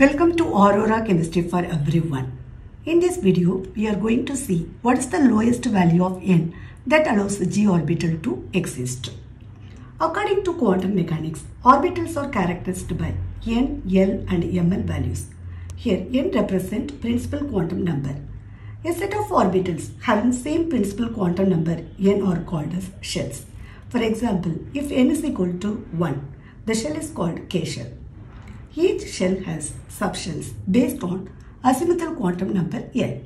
Welcome to Aurora Chemistry for everyone. In this video, we are going to see what is the lowest value of n that allows the g orbital to exist. According to quantum mechanics, orbitals are characterized by n, l and ml values. Here n represent principal quantum number. A set of orbitals having same principal quantum number n are called as shells. For example, if n is equal to 1, the shell is called K shell. Each shell has subshells based on azimuthal quantum number L.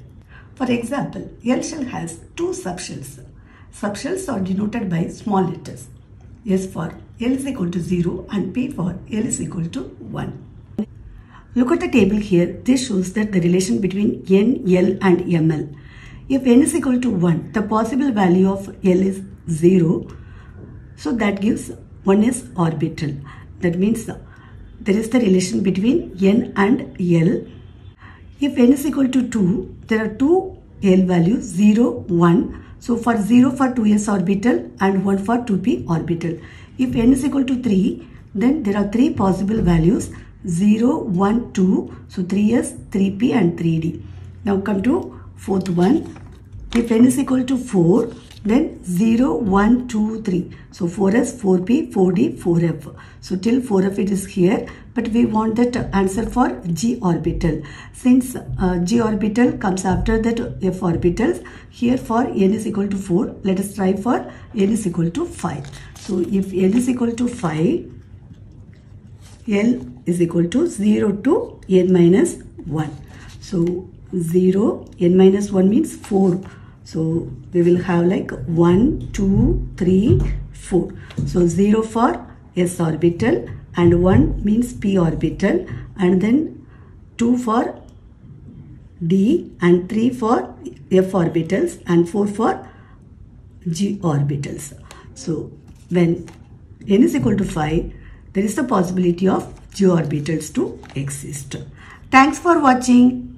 For example, L shell has two subshells. Subshells are denoted by small letters. S for L is equal to 0 and P for L is equal to 1. Look at the table here. This shows that the relation between N, L and ML. If N is equal to 1, the possible value of L is 0. So that gives 1s orbital. That means there is the relation between n and l. If n is equal to 2, there are two l values 0, 1. So for 0 for 2s orbital and 1 for 2p orbital. If n is equal to 3, then there are three possible values 0, 1, 2. So 3s, 3p and 3d. Now come to fourth one. If n is equal to 4, then 0, 1, 2, 3. So 4s, 4p, 4d, 4f. So till 4f it is here. But we want that answer for g orbital. Since uh, g orbital comes after that f orbitals, here for n is equal to 4, let us try for n is equal to 5. So if n is equal to 5, L is equal to 0 to n minus 1. So 0, n minus 1 means 4. So we will have like 1, 2, 3, 4. So 0 for s orbital and 1 means p orbital and then 2 for d and 3 for f orbitals and 4 for g orbitals. So when n is equal to 5, there is the possibility of g orbitals to exist. Thanks for watching.